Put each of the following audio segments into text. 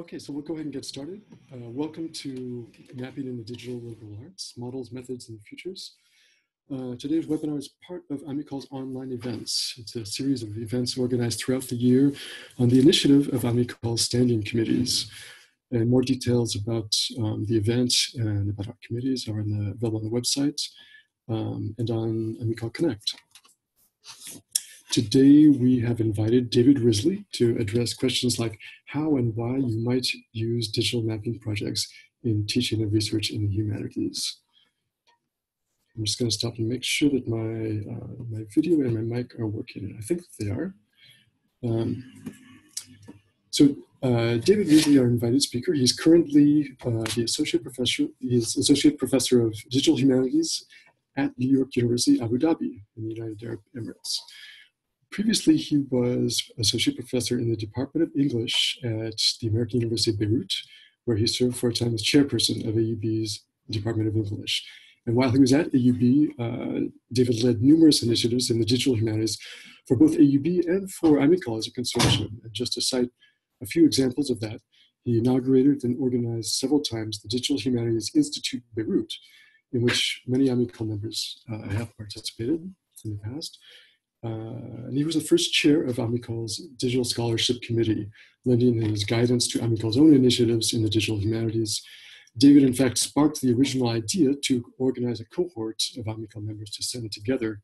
Okay, so we'll go ahead and get started. Uh, welcome to Mapping in the Digital Liberal Arts, Models, Methods, and Futures. Uh, today's webinar is part of Amical's online events. It's a series of events organized throughout the year on the initiative of Amical's standing committees. And more details about um, the event and about our committees are the, available on the website um, and on Amical Connect. Today, we have invited David Wrisley to address questions like how and why you might use digital mapping projects in teaching and research in the humanities. I'm just going to stop and make sure that my, uh, my video and my mic are working. I think they are. Um, so uh, David Wrisley, our invited speaker, he's currently uh, the associate professor. He's associate professor of digital humanities at New York University, Abu Dhabi, in the United Arab Emirates. Previously, he was associate professor in the Department of English at the American University of Beirut, where he served for a time as chairperson of AUB's Department of English. And while he was at AUB, uh, David led numerous initiatives in the digital humanities for both AUB and for Amical as a consortium. And just to cite a few examples of that, he inaugurated and organized several times the Digital Humanities Institute Beirut, in which many Amical members uh, have participated in the past. Uh, and he was the first chair of Amical's Digital Scholarship Committee, lending his guidance to Amical's own initiatives in the digital humanities. David, in fact, sparked the original idea to organize a cohort of Amical members to send together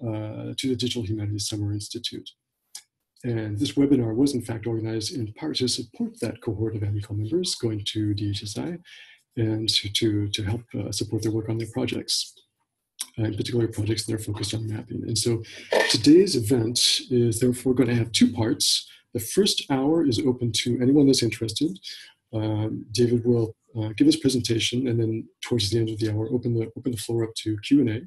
uh, to the Digital Humanities Summer Institute. And this webinar was, in fact, organized in part to support that cohort of Amical members going to DHSI and to, to, help uh, support their work on their projects uh, in particular projects that are focused on mapping. And so today's event is therefore going to have two parts. The first hour is open to anyone that's interested. Um, David will uh, give his presentation, and then towards the end of the hour, open the open the floor up to Q and A.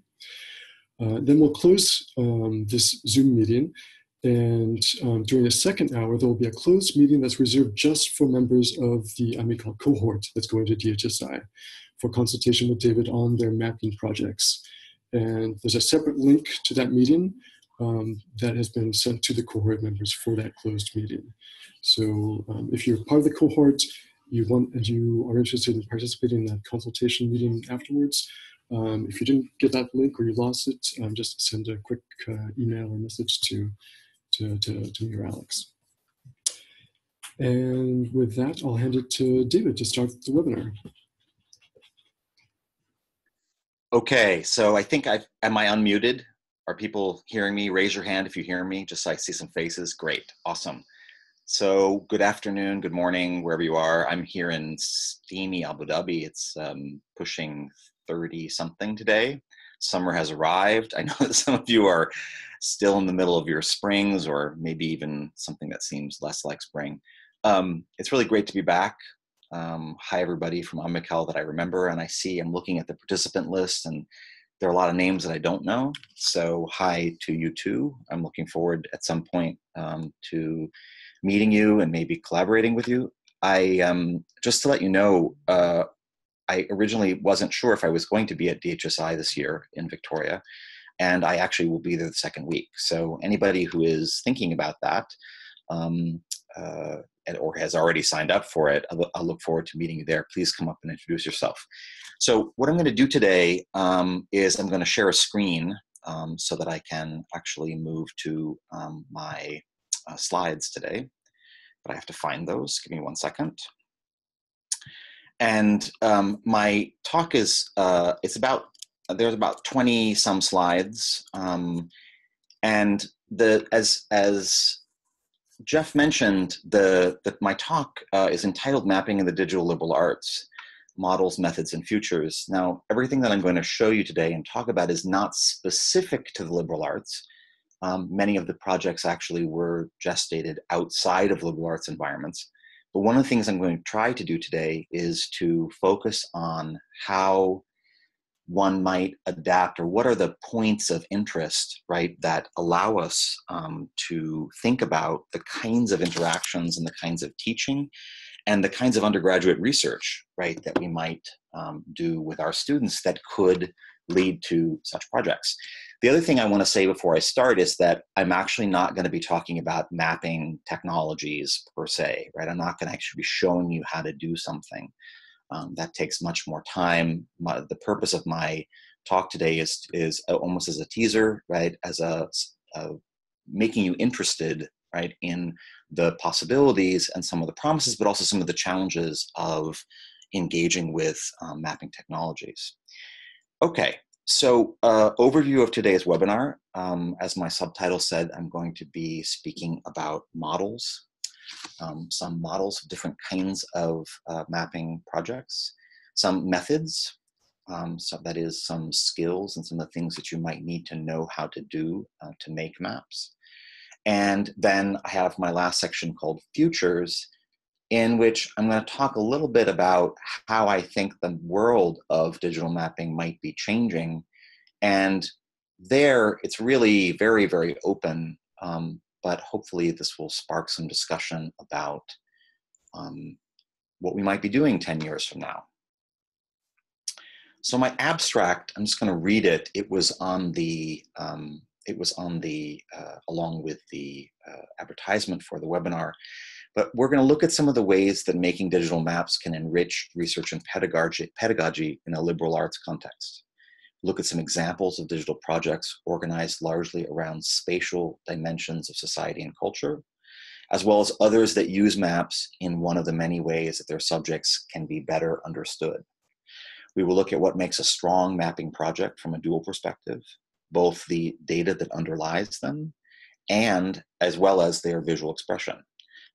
Uh, then we'll close um, this Zoom meeting, and um, during the second hour, there will be a closed meeting that's reserved just for members of the Amical cohort that's going to DHSI for consultation with David on their mapping projects. And there's a separate link to that meeting um, that has been sent to the cohort members for that closed meeting. So um, if you're part of the cohort, you want and you are interested in participating in that consultation meeting afterwards, um, if you didn't get that link or you lost it, um, just send a quick uh, email or message to, to, to, to me or Alex. And with that, I'll hand it to David to start the webinar. Okay, so I think I am I unmuted? Are people hearing me? Raise your hand if you hear me, just so I see some faces. Great, awesome. So good afternoon, good morning, wherever you are. I'm here in steamy Abu Dhabi. It's um, pushing 30 something today. Summer has arrived. I know that some of you are still in the middle of your springs or maybe even something that seems less like spring. Um, it's really great to be back. Um, hi, everybody from Amical that I remember, and I see I'm looking at the participant list, and there are a lot of names that I don't know. So, hi to you too. I'm looking forward at some point um, to meeting you and maybe collaborating with you. I um, just to let you know, uh, I originally wasn't sure if I was going to be at DHSI this year in Victoria, and I actually will be there the second week. So, anybody who is thinking about that, um, uh, or has already signed up for it, I'll, look forward to meeting you there. Please come up and introduce yourself. So what I'm going to do today um, is I'm going to share a screen um, so that I can actually move to um, my uh, slides today. But I have to find those. Give me one second. And um, my talk is, uh, it's about, there's about 20 some slides. Um, and the, as, as Jeff mentioned the that my talk uh, is entitled "Mapping in the Digital Liberal Arts: Models, Methods, and Futures." Now, everything that I'm going to show you today and talk about is not specific to the liberal arts. Um, many of the projects actually were gestated outside of liberal arts environments. But one of the things I'm going to try to do today is to focus on how one might adapt or what are the points of interest right that allow us um, to think about the kinds of interactions and the kinds of teaching and the kinds of undergraduate research right that we might um, do with our students that could lead to such projects The other thing I want to say before I start is that I'm actually not going to be talking about mapping technologies per se, right? I'm not going to actually be showing you how to do something. Um, that takes much more time. My, the purpose of my talk today is is almost as a teaser, right? As a, a making you interested, right, in the possibilities and some of the promises, but also some of the challenges of engaging with um, mapping technologies. Okay, so uh, overview of today's webinar. Um, as my subtitle said, I'm going to be speaking about models, um, some models of different kinds of uh, mapping projects, some methods, um, so that is some skills and some of the things that you might need to know how to do uh, to make maps. And then I have my last section called futures, in which I'm going to talk a little bit about how I think the world of digital mapping might be changing. And there, it's really very, very open, um, but hopefully, this will spark some discussion about um, what we might be doing 10 years from now. So my abstract, I'm just going to read it. It was on the um, it was on the uh, along with the uh, advertisement for the webinar. But we're going to look at some of the ways that making digital maps can enrich research and pedagogy, pedagogy in a liberal arts context. Look at some examples of digital projects organized largely around spatial dimensions of society and culture, as well as others that use maps in one of the many ways that their subjects can be better understood. We will look at what makes a strong mapping project from a dual perspective, both the data that underlies them and as well as their visual expression.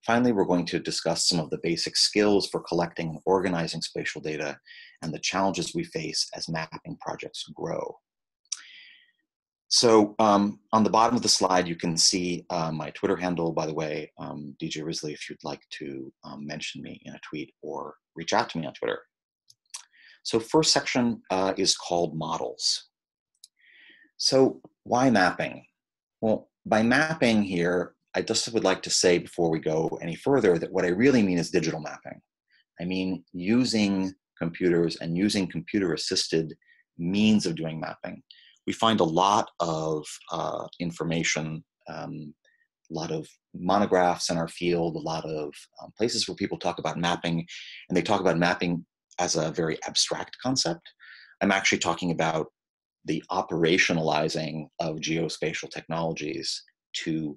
Finally, we're going to discuss some of the basic skills for collecting and organizing spatial data and the challenges we face as mapping projects grow. So um, on the bottom of the slide, you can see uh, my Twitter handle, by the way, um, DJ Wrisley, if you'd like to um, mention me in a tweet or reach out to me on Twitter. So first section uh, is called models. So why mapping? Well, by mapping here, I just would like to say before we go any further that what I really mean is digital mapping. I mean using computers and using computer assisted means of doing mapping. We find a lot of uh, information, um, a lot of monographs in our field, a lot of um, places where people talk about mapping, and they talk about mapping as a very abstract concept. I'm actually talking about the operationalizing of geospatial technologies to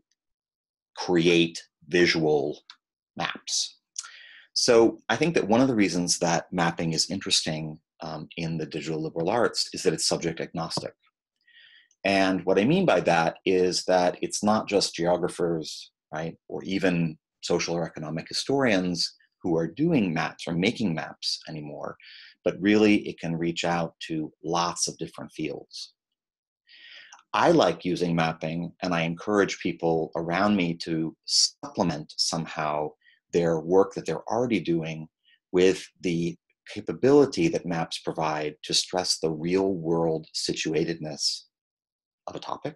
create visual maps. So I think that one of the reasons that mapping is interesting um, in the digital liberal arts is that it's subject agnostic. And what I mean by that is that it's not just geographers, right, or even social or economic historians who are doing maps or making maps anymore, but really it can reach out to lots of different fields. I like using mapping, and I encourage people around me to supplement somehow their work that they're already doing with the capability that maps provide to stress the real world situatedness of a topic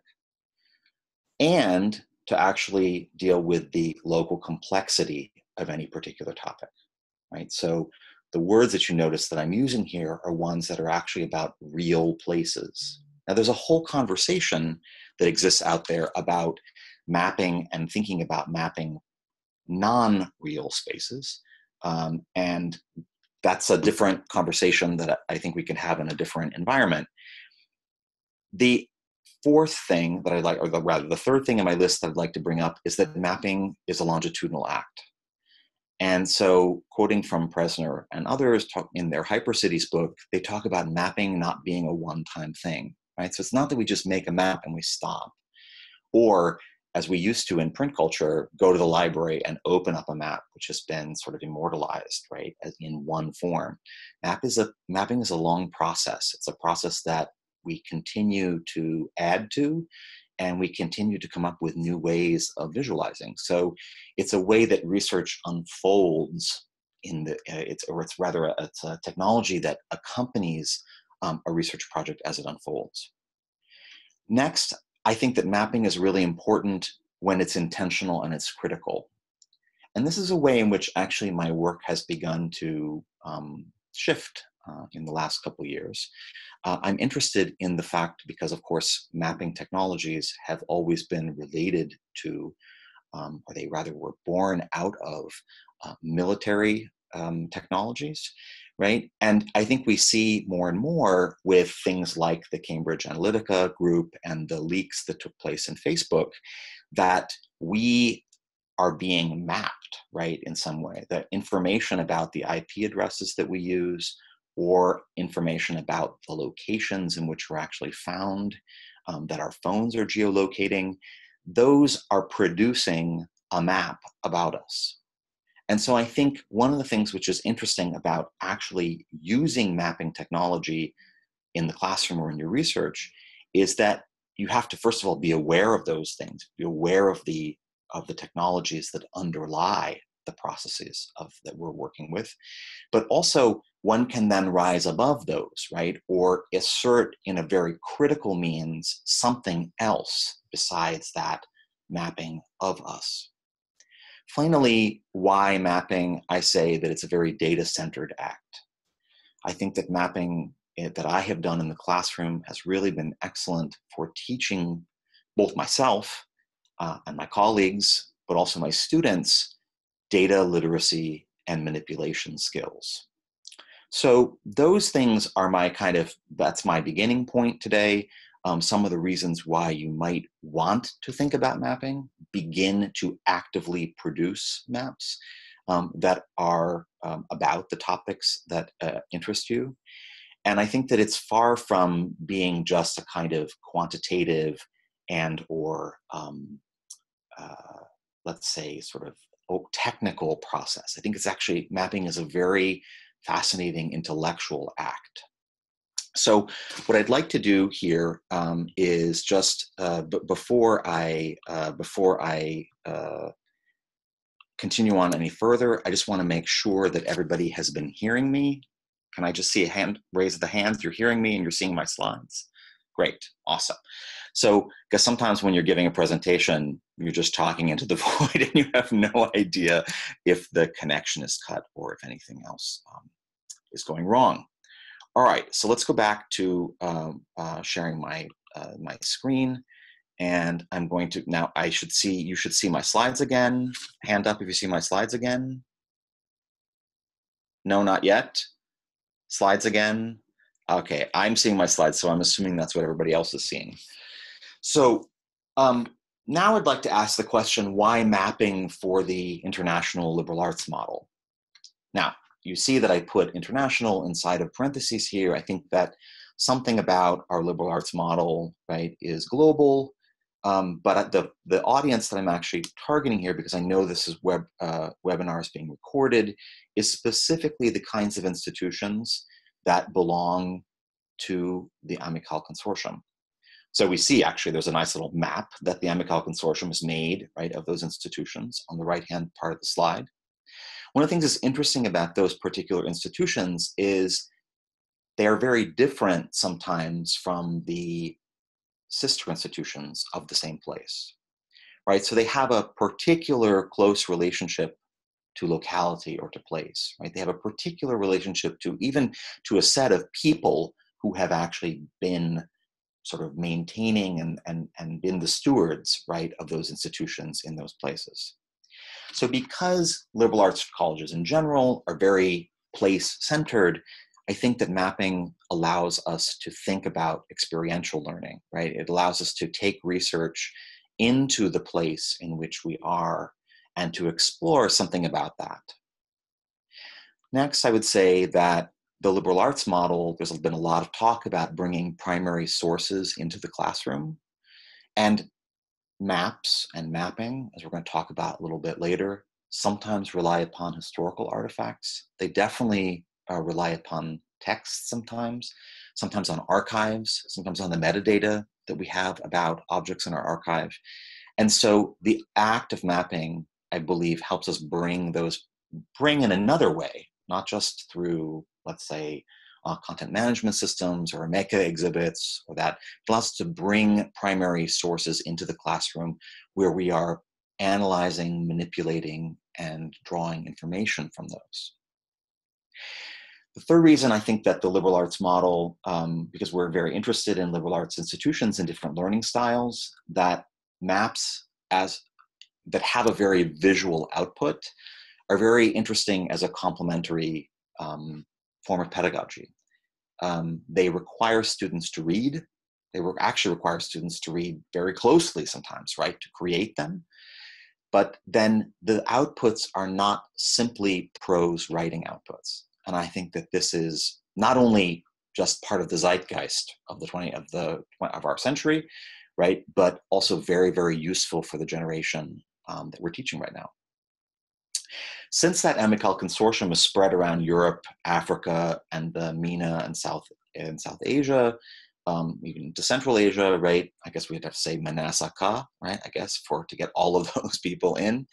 and to actually deal with the local complexity of any particular topic right so the words that you notice that I'm using here are ones that are actually about real places. Now, there's a whole conversation that exists out there about mapping and thinking about mapping non real spaces. Um, and that's a different conversation that I think we can have in a different environment. The fourth thing that I'd like, or the, rather, the third thing in my list that I'd like to bring up is that mapping is a longitudinal act. And so, quoting from Presner and others talk, in their Hypercities book, they talk about mapping not being a one time thing, right? So, it's not that we just make a map and we stop. Or, as we used to in print culture, go to the library and open up a map, which has been sort of immortalized, right, in one form. Map is a, mapping is a long process. It's a process that we continue to add to and we continue to come up with new ways of visualizing. So it's a way that research unfolds in the uh, it's or it's rather a, it's a technology that accompanies um, a research project as it unfolds. Next, I think that mapping is really important when it's intentional and it's critical. And this is a way in which actually my work has begun to um, shift uh, in the last couple years. Uh, I'm interested in the fact because, of course, mapping technologies have always been related to, um, or they rather were born out of, uh, military um, technologies, right? And I think we see more and more with things like the Cambridge Analytica group and the leaks that took place in Facebook that we are being mapped, right, in some way. The information about the IP addresses that we use, or information about the locations in which we're actually found, um, that our phones are geolocating, those are producing a map about us. And so I think one of the things which is interesting about actually using mapping technology in the classroom or in your research is that you have to first of all be aware of those things, be aware of the of the technologies that underlie the processes of that we're working with. But also one can then rise above those right or assert in a very critical means something else besides that mapping of us finally why mapping i say that it's a very data centered act i think that mapping eh, that i have done in the classroom has really been excellent for teaching both myself uh, and my colleagues but also my students data literacy and manipulation skills. So those things are my kind of, that's my beginning point today. Um, some of the reasons why you might want to think about mapping, begin to actively produce maps um, that are um, about the topics that uh, interest you. And I think that it's far from being just a kind of quantitative and or um, uh, let's say sort of technical process. I think it's actually mapping is a very fascinating intellectual act. So, what I'd like to do here um, is just uh, b- before I uh, before I uh, continue on any further, I just want to make sure that everybody has been hearing me. Can I just see a hand raise the hands? You're hearing me and you're seeing my slides. Great, awesome. So, because sometimes when you're giving a presentation, you're just talking into the void and you have no idea if the connection is cut or if anything else um, is going wrong. All right, so let's go back to um, uh, sharing my uh, my screen, and I'm going to now. I should see you should see my slides again. Hand up if you see my slides again. No, not yet. Slides again. Okay, I'm seeing my slides, so I'm assuming that's what everybody else is seeing. So um, now I'd like to ask the question, why mapping for the international liberal arts model? Now, you see that I put international inside of parentheses here. I think that something about our liberal arts model, right, is global. Um, but the, the audience that I'm actually targeting here, because I know this is web uh, webinar is being recorded, is specifically the kinds of institutions that belong to the Amical Consortium. So we see actually there's a nice little map that the Amical Consortium has made, right, of those institutions on the right-hand part of the slide. One of the things that's interesting about those particular institutions is they are very different sometimes from the sister institutions of the same place, right? So they have a particular close relationship to locality or to place, right? They have a particular relationship to even to a set of people who have actually been sort of maintaining and, and, and been the stewards, right, of those institutions in those places. So because liberal arts colleges in general are very place-centered, I think that mapping allows us to think about experiential learning, right? It allows us to take research into the place in which we are and to explore something about that. Next, I would say that the liberal arts model, there's been a lot of talk about bringing primary sources into the classroom. And maps and mapping, as we're going to talk about a little bit later, sometimes rely upon historical artifacts. They definitely uh, rely upon text sometimes, sometimes on archives, sometimes on the metadata that we have about objects in our archive. And so the act of mapping, I believe, helps us bring those, bring in another way, not just through let's say, uh, content management systems or Omeka exhibits or that. It allows us to bring primary sources into the classroom where we are analyzing, manipulating, and drawing information from those. the third reason I think that the liberal arts model, um, because we're very interested in liberal arts institutions and different learning styles, that maps as that have a very visual output are very interesting as a complementary um, form of pedagogy. Um, they require students to read. They were actually require students to read very closely sometimes, right, to create them. But then the outputs are not simply prose writing outputs. And I think that this is not only just part of the zeitgeist of the 20 of the of our century, right, but also very, very useful for the generation um, that we're teaching right now. Since that Amical consortium was spread around Europe, Africa, and the MENA and South and South Asia, um, even to Central Asia, right? I guess we'd have to say Manasaka, right? I guess for to get all of those people in.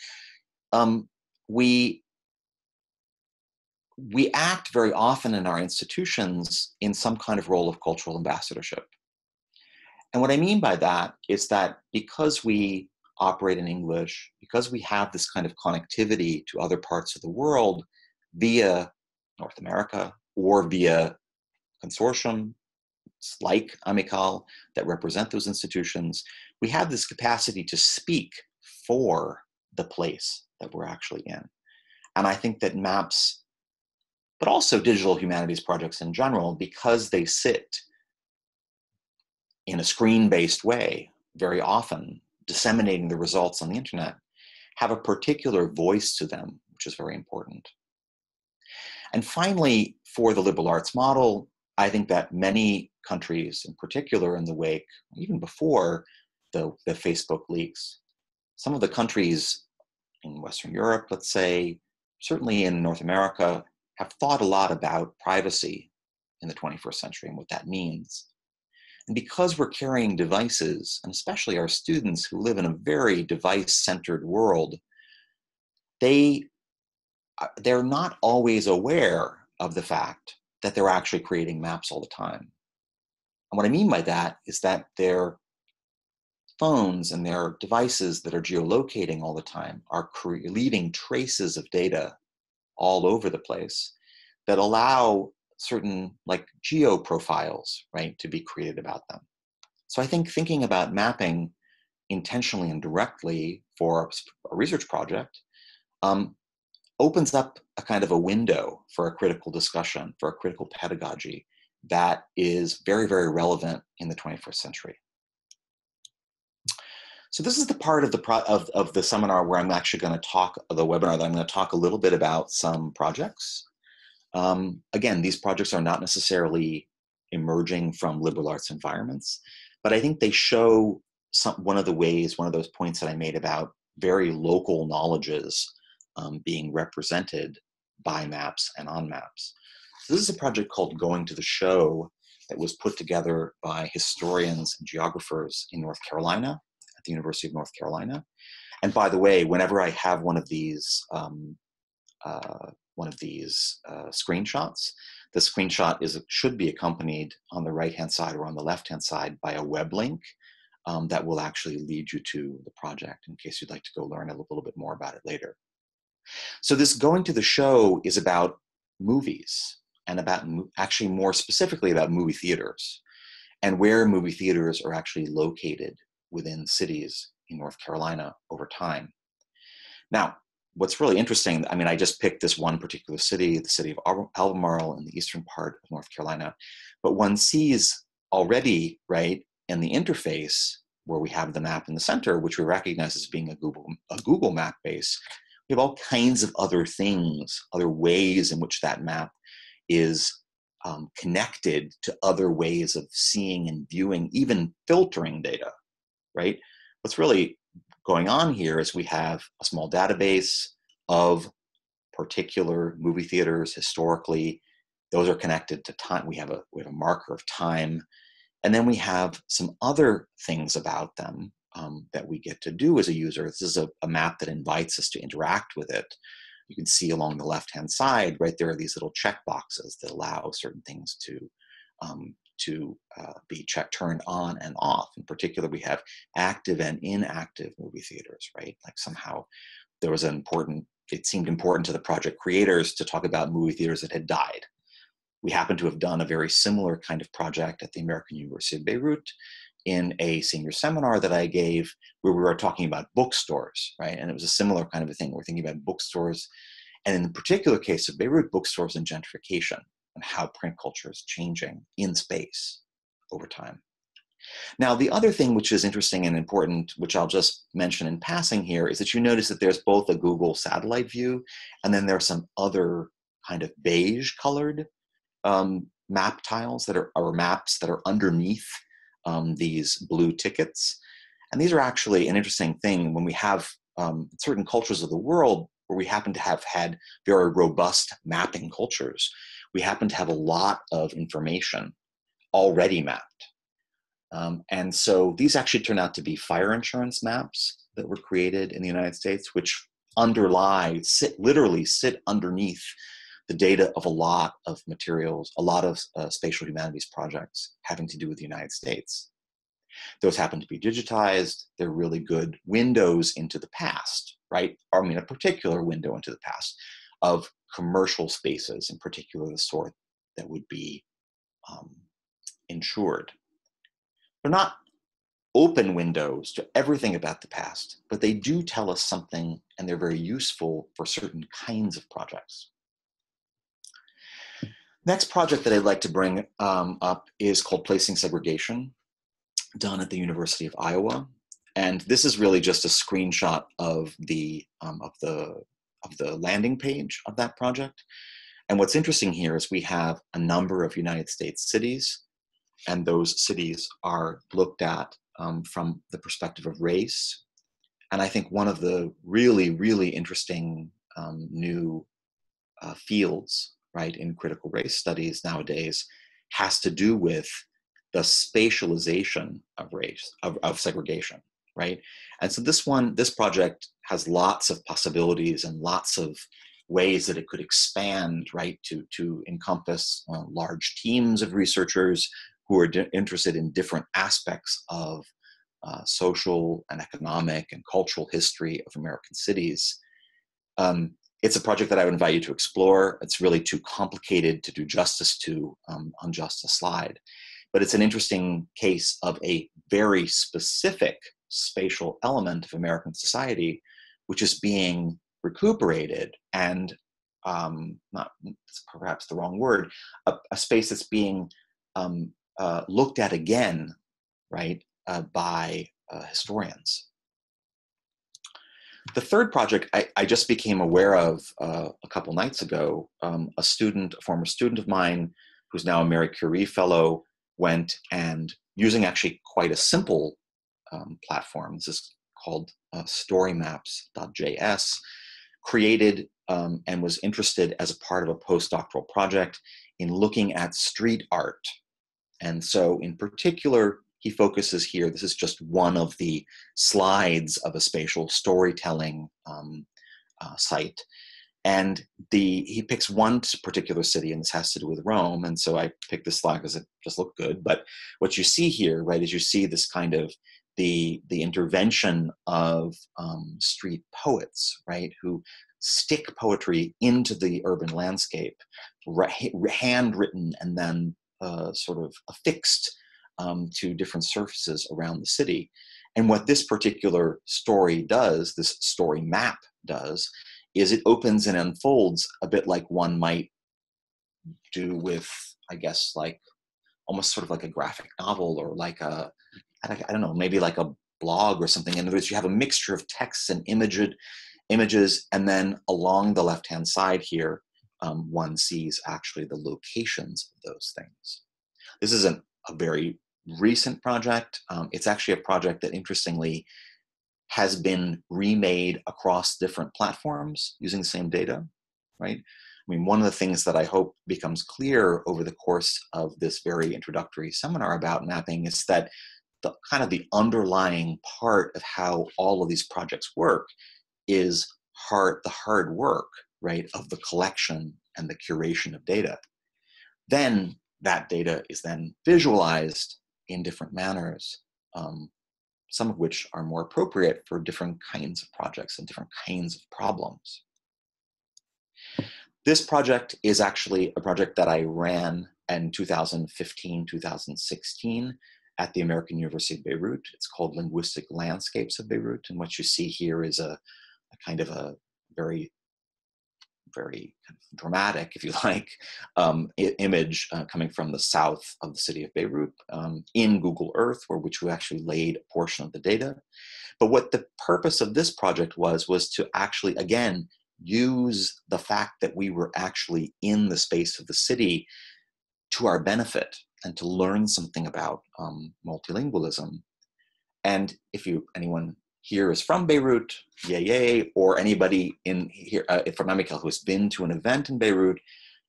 Um, we we act very often in our institutions in some kind of role of cultural ambassadorship. And what I mean by that is that because we operate in English, because we have this kind of connectivity to other parts of the world via North America or via consortium like Amical that represent those institutions, we have this capacity to speak for the place that we're actually in. And I think that maps, but also digital humanities projects in general, because they sit in a screen based way very often disseminating the results on the internet have a particular voice to them, which is very important. And finally, for the liberal arts model, I think that many countries, in particular in the wake, even before the, the Facebook leaks, some of the countries in Western Europe, let's say, certainly in North America, have thought a lot about privacy in the 21st century and what that means. And because we're carrying devices, and especially our students who live in a very device centered world, they, uh, they're not always aware of the fact that they're actually creating maps all the time. And what I mean by that is that their phones and their devices that are geolocating all the time are leaving traces of data all over the place that allow certain like geo profiles, right, to be created about them. So I think thinking about mapping intentionally and directly for a research project um, opens up a kind of a window for a critical discussion, for a critical pedagogy that is very, very relevant in the 21st century. So this is the part of the of, of the seminar where I'm actually going to talk, the webinar that I'm going to talk a little bit about some projects um, again, these projects are not necessarily emerging from liberal arts environments, but I think they show some, one of the ways, one of those points that I made about very local knowledges um, being represented by maps and on maps. So this is a project called Going to the Show that was put together by historians and geographers in North Carolina, at the University of North Carolina. And by the way, whenever I have one of these um, uh, one of these uh, screenshots. The screenshot is should be accompanied on the right hand side or on the left hand side by a web link um, that will actually lead you to the project in case you'd like to go learn a little bit more about it later. So this going to the show is about movies and about actually more specifically about movie theaters and where movie theaters are actually located within cities in North Carolina over time. Now, what's really interesting, I mean, I just picked this one particular city, the city of Albemarle in the eastern part of North Carolina, but one sees already, right, in the interface where we have the map in the center, which we recognize as being a Google, a Google map base, we have all kinds of other things, other ways in which that map is um, connected to other ways of seeing and viewing, even filtering data, right? What's really going on here is we have a small database of particular movie theaters historically. Those are connected to time. We have a we have a marker of time, and then we have some other things about them um, that we get to do as a user. This is a, a map that invites us to interact with it. You can see along the left hand side, right there are these little check boxes that allow certain things to um, to uh, be turned on and off. In particular, we have active and inactive movie theaters, right? Like somehow there was an important, it seemed important to the project creators to talk about movie theaters that had died. we happen to have done a very similar kind of project at the American University of Beirut in a senior seminar that I gave where we were talking about bookstores, right? And it was a similar kind of a thing. We're thinking about bookstores, and in the particular case of Beirut, bookstores and gentrification and how print culture is changing in space over time. Now, the other thing which is interesting and important, which I'll just mention in passing here, is that you notice that there's both a Google satellite view and then there are some other kind of beige colored um, map tiles that are, maps that are underneath um, these blue tickets. And these are actually an interesting thing when we have um, certain cultures of the world where we happen to have had very robust mapping cultures. We happen to have a lot of information already mapped. Um, and so these actually turn out to be fire insurance maps that were created in the United States, which underlie, sit, literally sit underneath the data of a lot of materials, a lot of uh, spatial humanities projects having to do with the United States. Those happen to be digitized. They're really good windows into the past, right? I mean, a particular window into the past of commercial spaces, in particular the sort that would be um, insured. They're not open windows to everything about the past, but they do tell us something and they're very useful for certain kinds of projects. Next project that I'd like to bring um, up is called Placing Segregation, done at the University of Iowa. And this is really just a screenshot of the, um, of the, of the landing page of that project. And what's interesting here is we have a number of United States cities, and those cities are looked at um, from the perspective of race. And I think one of the really, really interesting um, new uh, fields right, in critical race studies nowadays has to do with the spatialization of race, of, of segregation, right? And so this one, this project has lots of possibilities and lots of ways that it could expand, right, to, to encompass uh, large teams of researchers who are interested in different aspects of uh, social and economic and cultural history of American cities. Um, it's a project that I would invite you to explore. It's really too complicated to do justice to um, on just a slide. But it's an interesting case of a very specific spatial element of American society, which is being recuperated and um, not perhaps the wrong word, a, a space that's being um, uh, looked at again, right, uh, by uh, historians. The third project I, I just became aware of uh, a couple nights ago. Um, a student, a former student of mine, who's now a Marie Curie Fellow, went and using actually quite a simple um, platform. This is called uh, StoryMaps.js. Created um, and was interested as a part of a postdoctoral project in looking at street art. And so, in particular, he focuses here, this is just one of the slides of a spatial storytelling um, uh, site. And the he picks one particular city, and this has to do with Rome. And so I picked this slide because it just looked good. But what you see here, right, is you see this kind of the the intervention of um, street poets, right, who stick poetry into the urban landscape, handwritten and then uh, sort of affixed um, to different surfaces around the city. And what this particular story does, this story map does, is it opens and unfolds a bit like one might do with, I guess, like almost sort of like a graphic novel or like a, I don't know, maybe like a blog or something. In other words, you have a mixture of texts and images, images, and then along the left-hand side here, um, one sees actually the locations of those things. This is an, a very recent project. Um, it's actually a project that interestingly has been remade across different platforms using the same data, right? I mean, one of the things that I hope becomes clear over the course of this very introductory seminar about mapping is that the kind of the underlying part of how all of these projects work is hard, the hard work, right, of the collection and the curation of data. Then that data is then visualized in different manners, um, some of which are more appropriate for different kinds of projects and different kinds of problems. This project is actually a project that I ran in 2015, 2016 at the American University of Beirut. It's called Linguistic Landscapes of Beirut. And what you see here is a, a kind of a very very kind of dramatic, if you like, um, image uh, coming from the south of the city of Beirut um, in Google Earth, where which we actually laid a portion of the data. But what the purpose of this project was was to actually again use the fact that we were actually in the space of the city to our benefit and to learn something about um, multilingualism. And if you anyone here is from Beirut, yay yay, or anybody in here uh, from Amical who has been to an event in Beirut,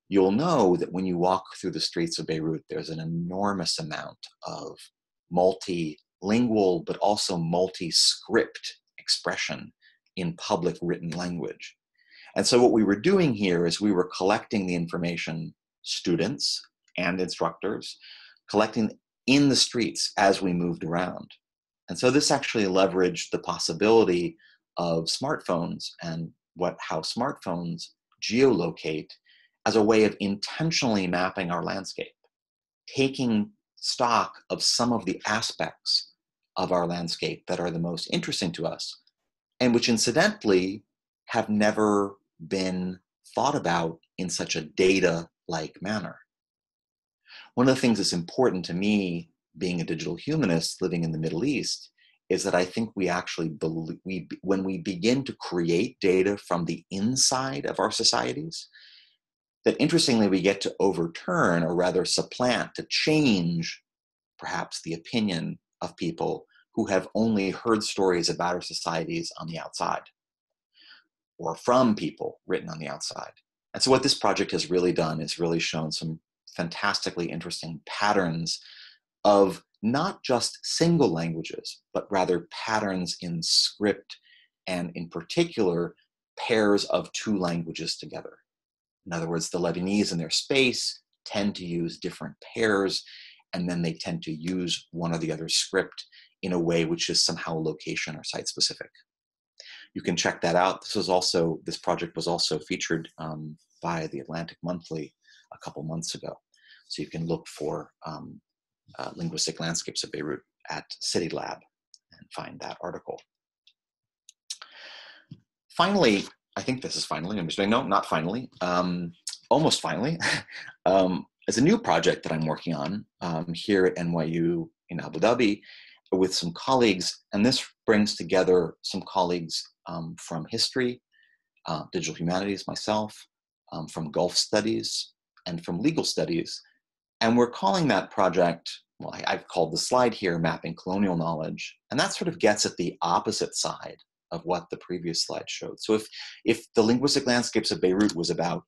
you'll know that when you walk through the streets of Beirut, there's an enormous amount of multilingual but also multi-script expression in public written language. And so what we were doing here is we were collecting the information, students and instructors, collecting in the streets as we moved around. And so this actually leveraged the possibility of smartphones and what how smartphones geolocate as a way of intentionally mapping our landscape, taking stock of some of the aspects of our landscape that are the most interesting to us, and which incidentally have never been thought about in such a data like manner. One of the things that's important to me being a digital humanist living in the Middle East is that I think we actually believe we when we begin to create data from the inside of our societies, that interestingly we get to overturn or rather supplant to change perhaps the opinion of people who have only heard stories about our societies on the outside or from people written on the outside. And so what this project has really done is really shown some fantastically interesting patterns of not just single languages, but rather patterns in script and, in particular, pairs of two languages together. In other words, the Lebanese in their space tend to use different pairs, and then they tend to use one or the other script in a way which is somehow location or site specific. You can check that out. This was also this project was also featured um, by the Atlantic Monthly a couple months ago, so you can look for um, uh, linguistic landscapes of Beirut at CityLab and find that article. Finally, I think this is finally, I'm just saying, no, not finally, um, almost finally, um, as a new project that I'm working on um, here at NYU in Abu Dhabi with some colleagues, and this brings together some colleagues um, from history, uh, digital humanities, myself, um, from Gulf studies, and from legal studies and we're calling that project, well, I, have called the slide here Mapping Colonial Knowledge. And that sort of gets at the opposite side of what the previous slide showed. So if, if the linguistic landscapes of Beirut was about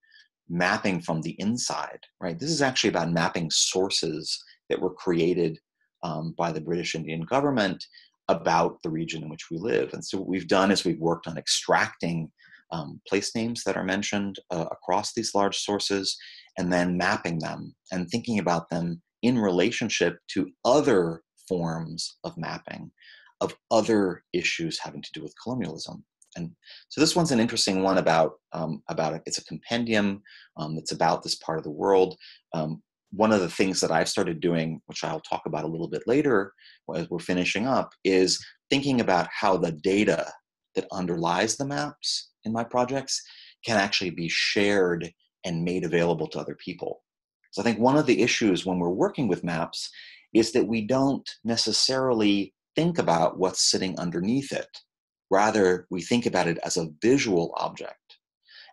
mapping from the inside, right, this is actually about mapping sources that were created um, by the British Indian government about the region in which we live. And so what we've done is we've worked on extracting um, place names that are mentioned uh, across these large sources and then mapping them and thinking about them in relationship to other forms of mapping of other issues having to do with colonialism. And so this one's an interesting one about um, about it. It's a compendium um, that's about this part of the world. Um, one of the things that I've started doing, which I'll talk about a little bit later as we're finishing up, is thinking about how the data that underlies the maps in my projects can actually be shared and made available to other people. So I think one of the issues when we're working with maps is that we don't necessarily think about what's sitting underneath it. Rather, we think about it as a visual object.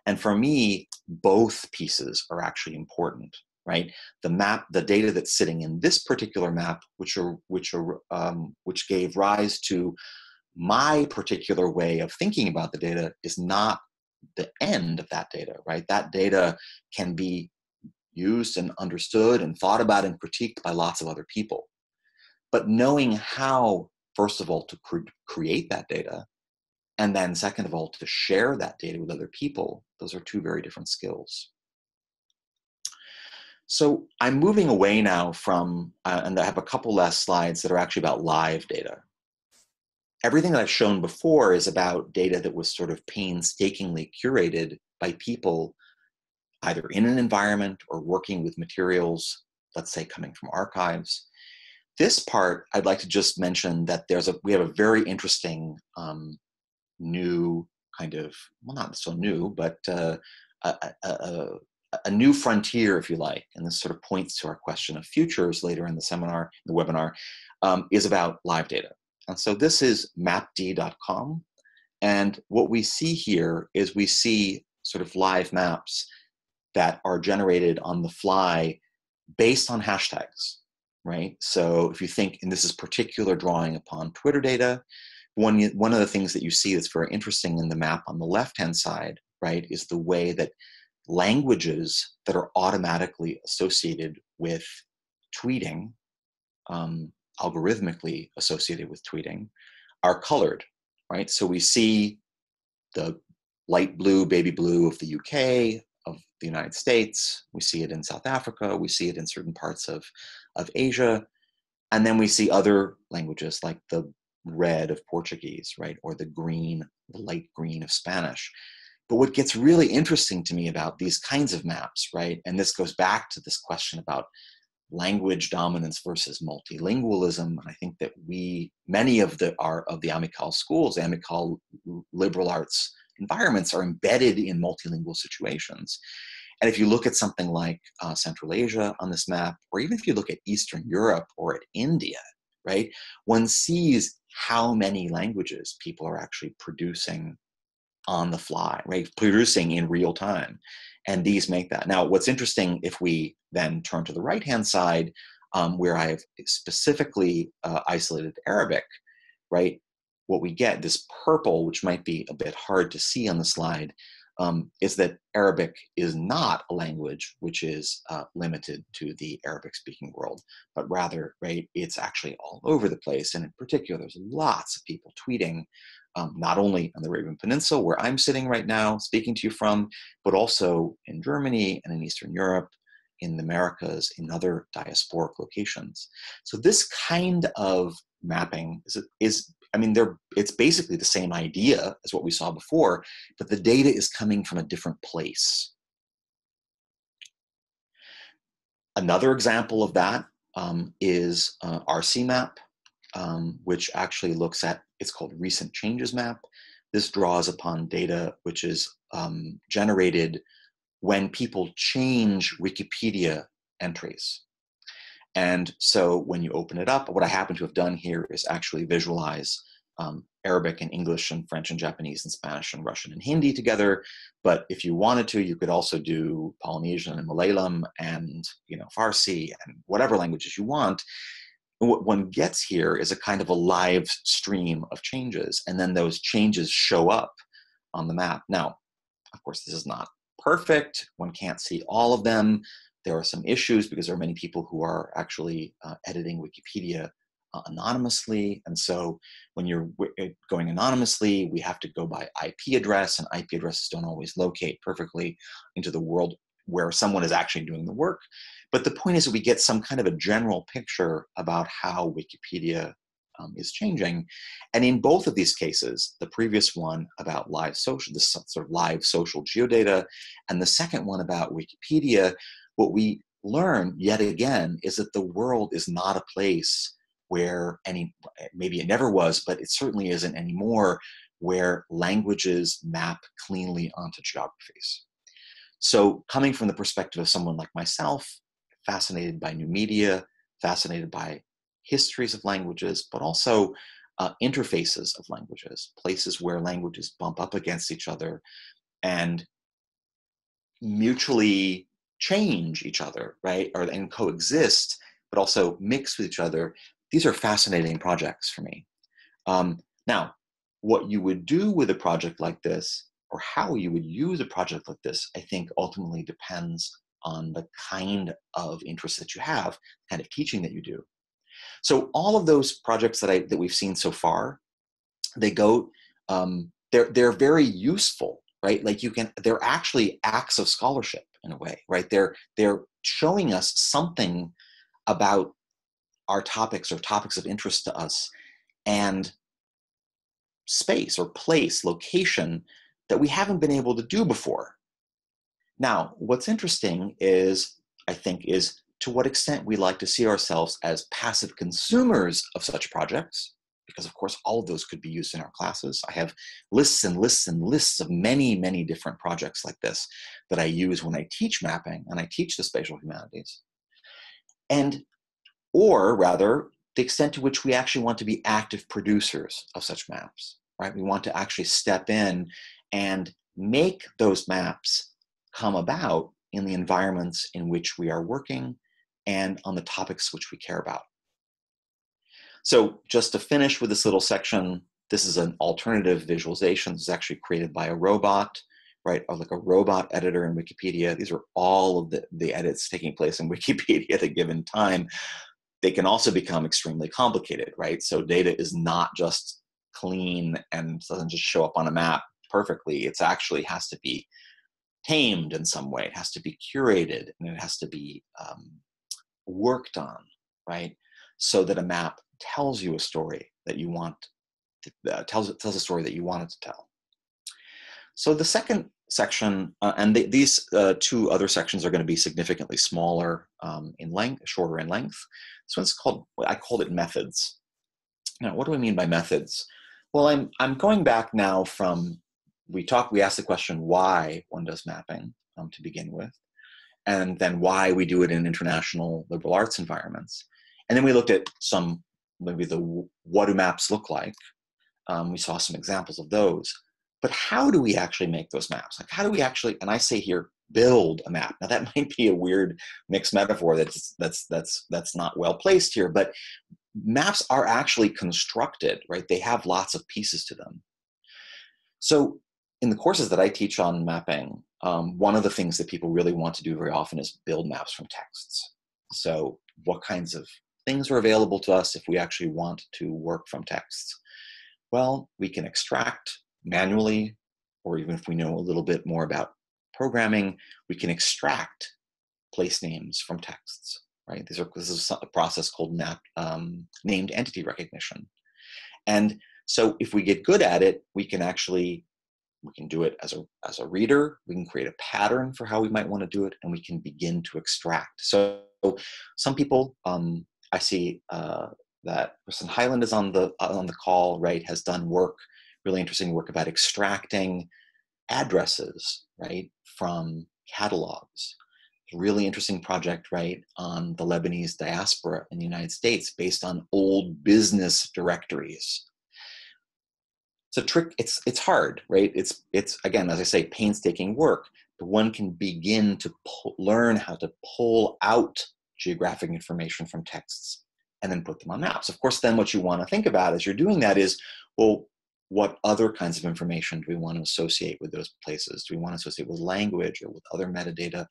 And for me, both pieces are actually important, right? The map, the data that's sitting in this particular map, which are which are um, which gave rise to my particular way of thinking about the data, is not the end of that data, right? That data can be used and understood and thought about and critiqued by lots of other people. But knowing how, first of all, to cre- create that data, and then second of all, to share that data with other people, those are two very different skills. So I'm moving away now from, uh, and I have a couple last slides that are actually about live data, everything that I've shown before is about data that was sort of painstakingly curated by people either in an environment or working with materials, let's say coming from archives. This part, I'd like to just mention that there's a we have a very interesting um, new kind of well, not so new, but uh, a, a, a, new frontier, if you like, and this sort of points to our question of futures later in the seminar, the webinar, um, is about live data. And so this is mapd.com. And what we see here is we see sort of live maps that are generated on the fly based on hashtags, right? So if you think, and this is particular drawing upon Twitter data, one, one of the things that you see that's very interesting in the map on the left-hand side, right, is the way that languages that are automatically associated with tweeting, um, algorithmically associated with tweeting, are colored, right? So we see the light blue, baby blue of the UK, of the United States. We see it in South Africa. We see it in certain parts of, of Asia. And then we see other languages like the red of Portuguese, right? Or the green, the light green of Spanish. But what gets really interesting to me about these kinds of maps, right? And this goes back to this question about language dominance versus multilingualism. I think that we, many of the our, of the Amical schools, Amical liberal arts environments are embedded in multilingual situations. And if you look at something like uh, Central Asia on this map, or even if you look at Eastern Europe or at India, right, one sees how many languages people are actually producing on the fly, right, producing in real time. And these make that. Now, what's interesting if we then turn to the right hand side, um, where I've specifically uh, isolated Arabic, right? what we get, this purple, which might be a bit hard to see on the slide, um, is that Arabic is not a language which is uh, limited to the Arabic speaking world, but rather, right, it's actually all over the place. And in particular, there's lots of people tweeting, um, not only on the Arabian Peninsula, where I'm sitting right now speaking to you from, but also in Germany and in Eastern Europe, in the Americas, in other diasporic locations. So this kind of mapping is, is I mean, they're it's basically the same idea as what we saw before, but the data is coming from a different place. Another example of that um, is uh, RCMap, um, which actually looks at, it's called Recent Changes Map. This draws upon data which is um, generated when people change Wikipedia entries. And so when you open it up, what I happen to have done here is actually visualize um, Arabic and English and French and Japanese and Spanish and Russian and Hindi together. But if you wanted to, you could also do Polynesian and Malayalam and you know Farsi and whatever languages you want. And what one gets here is a kind of a live stream of changes, and then those changes show up on the map. Now, of course, this is not perfect. One can't see all of them there are some issues because there are many people who are actually uh, editing Wikipedia uh, anonymously. And so when you're uh, going anonymously, we have to go by IP address, and IP addresses don't always locate perfectly into the world where someone is actually doing the work. But the point is that we get some kind of a general picture about how Wikipedia um, is changing. And in both of these cases, the previous one about live social, this sort of live social geodata, and the second one about Wikipedia, what we learn yet again is that the world is not a place where any maybe it never was but it certainly isn't anymore where languages map cleanly onto geographies so coming from the perspective of someone like myself fascinated by new media fascinated by histories of languages but also uh, interfaces of languages places where languages bump up against each other and mutually change each other, right? Or and coexist, but also mix with each other. These are fascinating projects for me. Um, now, what you would do with a project like this, or how you would use a project like this, I think ultimately depends on the kind of interest that you have, kind of teaching that you do. So all of those projects that I that we've seen so far, they go, um, they're they're very useful, right? Like you can, they're actually acts of scholarship in a way, right? They're they're showing us something about our topics or topics of interest to us and space or place, location that we haven't been able to do before. Now, what's interesting is, I think, is to what extent we like to see ourselves as passive consumers of such projects, because of course all of those could be used in our classes. I have lists and lists and lists of many, many different projects like this that I use when I teach mapping and I teach the spatial humanities. And, or rather, the extent to which we actually want to be active producers of such maps, right? We want to actually step in and make those maps come about in the environments in which we are working and on the topics which we care about. So just to finish with this little section, this is an alternative visualization. This is actually created by a robot, right? Or like a robot editor in Wikipedia. These are all of the, the edits taking place in Wikipedia at a given time. They can also become extremely complicated, right? So data is not just clean and doesn't just show up on a map perfectly. It actually has to be tamed in some way. It has to be curated and it has to be um, worked on, right? So that a map tells you a story that you want, to, uh, tells, tells a story that you want it to tell. So the second section, uh, and the, these uh, two other sections are going to be significantly smaller um, in length, shorter in length. This one's called, I called it methods. Now, what do I mean by methods? Well, I'm, I'm going back now from, we talked, we asked the question why one does mapping um, to begin with and then why we do it in international liberal arts environments. And then we looked at some, maybe the what do maps look like. Um, we saw some examples of those. But how do we actually make those maps? Like, how do we actually, and I say here, build a map. Now that might be a weird mixed metaphor that's that's that's that's not well placed here, but maps are actually constructed, right? They have lots of pieces to them. So in the courses that I teach on mapping, um, one of the things that people really want to do very often is build maps from texts. So, what kinds of things are available to us if we actually want to work from texts? Well, we can extract manually, or even if we know a little bit more about programming, we can extract place names from texts. Right? These are, this is a process called map, um, named entity recognition. And so, if we get good at it, we can actually we can do it as a, as a reader. We can create a pattern for how we might want to do it, and we can begin to extract. So some people, um, I see uh, that Kristen Highland is on the on the call, right? Has done work, really interesting work about extracting addresses, right, from catalogs. Really interesting project, right, on the Lebanese diaspora in the United States based on old business directories it's a trick it's it's hard right? It's it's again as i say painstaking work but one can begin to pull, learn how to pull out geographic information from texts and then put them on maps. Of course then what you want to think about as you're doing that is well what other kinds of information do we want to associate with those places? Do we want to associate with language or with other metadata?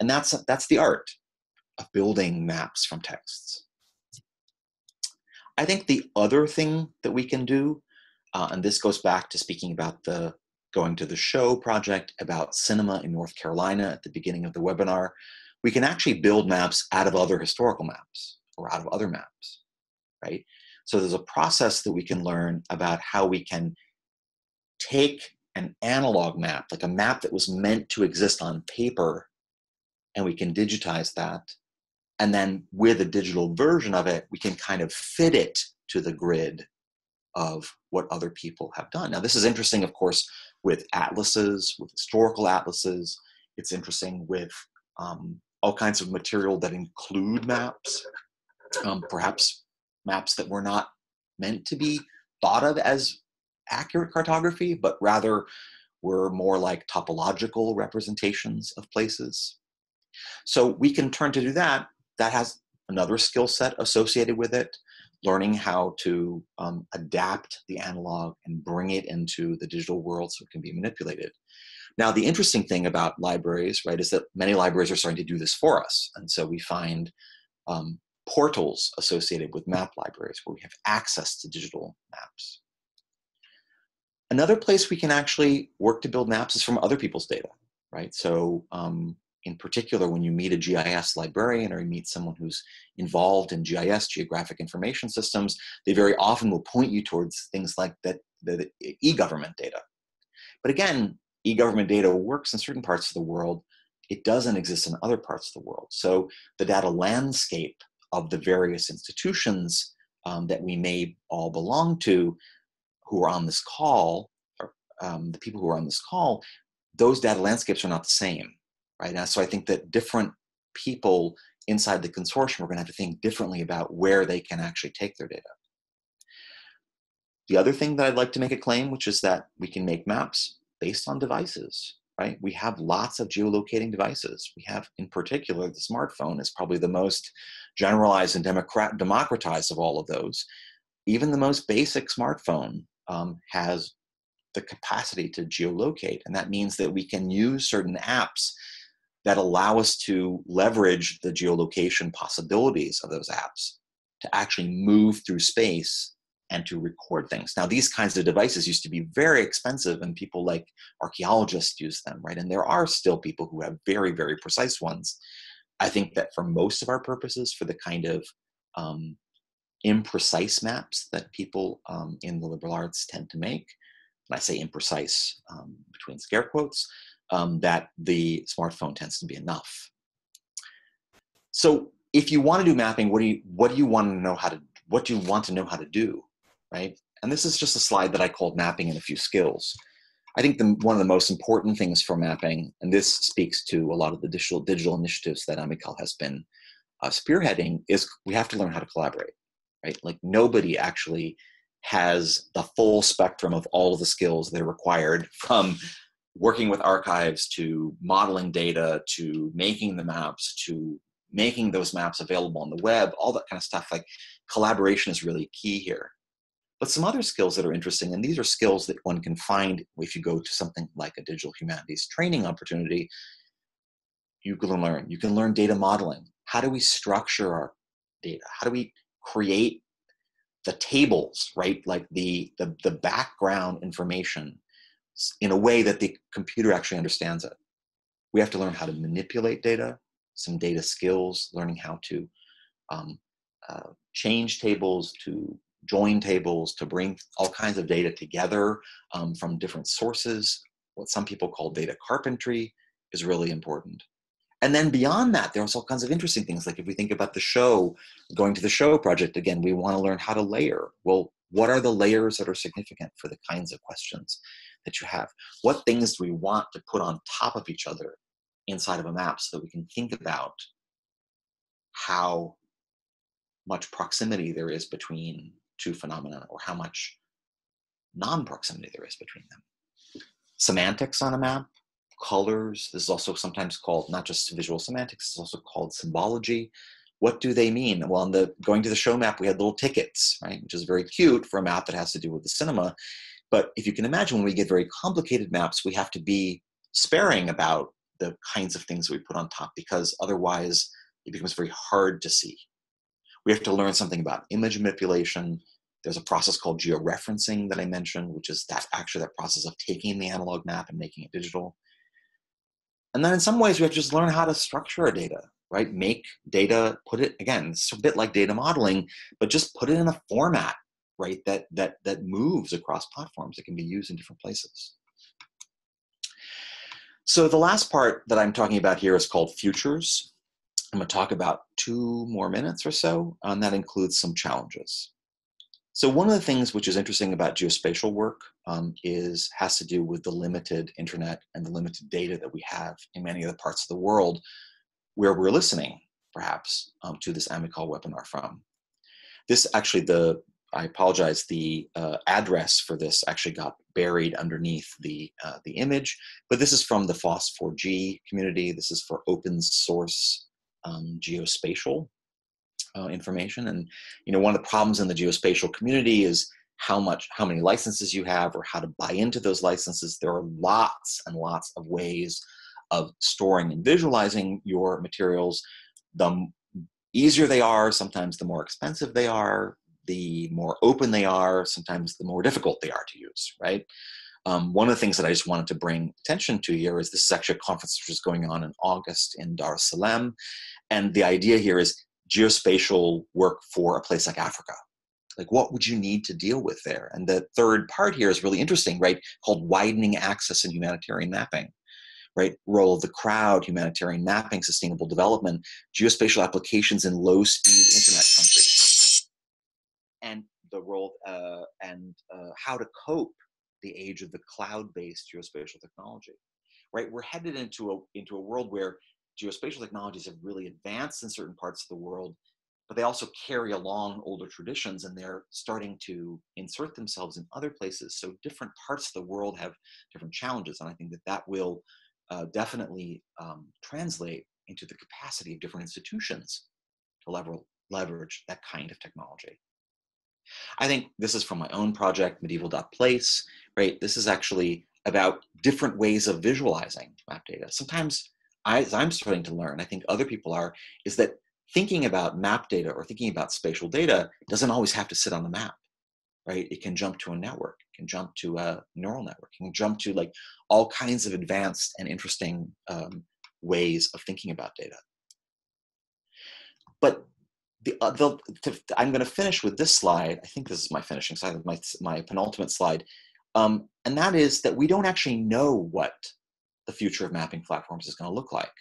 And that's that's the art of building maps from texts. I think the other thing that we can do uh, and this goes back to speaking about the going to the show project about cinema in North Carolina at the beginning of the webinar. We can actually build maps out of other historical maps or out of other maps, right? So there's a process that we can learn about how we can take an analog map, like a map that was meant to exist on paper, and we can digitize that. And then with a digital version of it, we can kind of fit it to the grid of what other people have done. Now, this is interesting, of course, with atlases, with historical atlases. It's interesting with um, all kinds of material that include maps, um, perhaps maps that were not meant to be thought of as accurate cartography, but rather were more like topological representations of places. So we can turn to do that. That has another skill set associated with it learning how to um, adapt the analog and bring it into the digital world so it can be manipulated. Now, the interesting thing about libraries, right, is that many libraries are starting to do this for us. And so we find um, portals associated with map libraries where we have access to digital maps. Another place we can actually work to build maps is from other people's data, right? So um, in particular, when you meet a GIS librarian or you meet someone who's involved in GIS, geographic information systems, they very often will point you towards things like that, the e-government data. But again, e-government data works in certain parts of the world, it doesn't exist in other parts of the world. So the data landscape of the various institutions um, that we may all belong to who are on this call, or, um, the people who are on this call, those data landscapes are not the same, right? So I think that different people inside the consortium are going to have to think differently about where they can actually take their data. The other thing that I'd like to make a claim, which is that we can make maps based on devices, right? We have lots of geolocating devices. We have, in particular, the smartphone is probably the most generalized and democrat- democratized of all of those. Even the most basic smartphone um, has the capacity to geolocate, and that means that we can use certain apps that allow us to leverage the geolocation possibilities of those apps to actually move through space and to record things. Now, these kinds of devices used to be very expensive, and people like archaeologists use them, right? And there are still people who have very, very precise ones. I think that for most of our purposes, for the kind of um, imprecise maps that people um, in the liberal arts tend to make, and I say imprecise um, between scare quotes, um, that the smartphone tends to be enough. So if you want to do mapping, what do you what do you want to know how to what do you want to know how to do, right? And this is just a slide that I called mapping and a few skills. I think the, one of the most important things for mapping, and this speaks to a lot of the digital digital initiatives that Amical has been uh, spearheading, is we have to learn how to collaborate, right? Like nobody actually has the full spectrum of all of the skills that are required from working with archives to modeling data to making the maps to making those maps available on the web, all that kind of stuff. Like collaboration is really key here. But some other skills that are interesting, and these are skills that one can find if you go to something like a digital humanities training opportunity, you can learn. You can learn data modeling. How do we structure our data? How do we create the tables, right? Like the, the, the background information in a way that the computer actually understands it. We have to learn how to manipulate data, some data skills, learning how to um, uh, change tables, to join tables, to bring all kinds of data together um, from different sources. What some people call data carpentry is really important. And then beyond that, there's all kinds of interesting things. Like if we think about the show, going to the show project, again, we want to learn how to layer. Well, what are the layers that are significant for the kinds of questions that you have. What things do we want to put on top of each other inside of a map so that we can think about how much proximity there is between two phenomena or how much non-proximity there is between them. Semantics on a map, colors, this is also sometimes called not just visual semantics, it's also called symbology. What do they mean? Well, in the going to the show map, we had little tickets, right? Which is very cute for a map that has to do with the cinema. But if you can imagine, when we get very complicated maps, we have to be sparing about the kinds of things that we put on top because otherwise it becomes very hard to see. We have to learn something about image manipulation. There's a process called georeferencing that I mentioned, which is that actually that process of taking the analog map and making it digital. And then in some ways, we have to just learn how to structure our data, right? Make data, put it, again, it's a bit like data modeling, but just put it in a format right? That that that moves across platforms. It can be used in different places. So the last part that I'm talking about here is called futures. I'm going to talk about two more minutes or so, and that includes some challenges. So one of the things which is interesting about geospatial work um, is has to do with the limited internet and the limited data that we have in many other parts of the world where we're listening, perhaps, um, to this Amical webinar from. This actually, the I apologize, the uh, address for this actually got buried underneath the, uh, the image, but this is from the FOSS4G community. This is for open source um, geospatial uh, information. And, you know, one of the problems in the geospatial community is how much, how many licenses you have or how to buy into those licenses. There are lots and lots of ways of storing and visualizing your materials. The easier they are, sometimes the more expensive they are, the more open they are, sometimes the more difficult they are to use, right? Um, one of the things that I just wanted to bring attention to here is this is actually a conference which is going on in August in Dar es Salaam. And the idea here is geospatial work for a place like Africa. Like, what would you need to deal with there? And the third part here is really interesting, right? Called widening access in humanitarian mapping, right? Role of the crowd, humanitarian mapping, sustainable development, geospatial applications in low-speed internet countries, and the role uh, and uh, how to cope the age of the cloud-based geospatial technology, right? We're headed into a into a world where geospatial technologies have really advanced in certain parts of the world, but they also carry along older traditions and they're starting to insert themselves in other places. So different parts of the world have different challenges. And I think that that will uh, definitely um, translate into the capacity of different institutions to lever leverage that kind of technology. I think this is from my own project, medieval.place, right? This is actually about different ways of visualizing map data. Sometimes I, as I'm starting to learn, I think other people are, is that thinking about map data or thinking about spatial data doesn't always have to sit on the map, right? It can jump to a network, it can jump to a neural network, it can jump to like all kinds of advanced and interesting um, ways of thinking about data. The, uh, the to, I'm going to finish with this slide. I think this is my finishing slide, my, my penultimate slide. Um, and that is that we don't actually know what the future of mapping platforms is going to look like.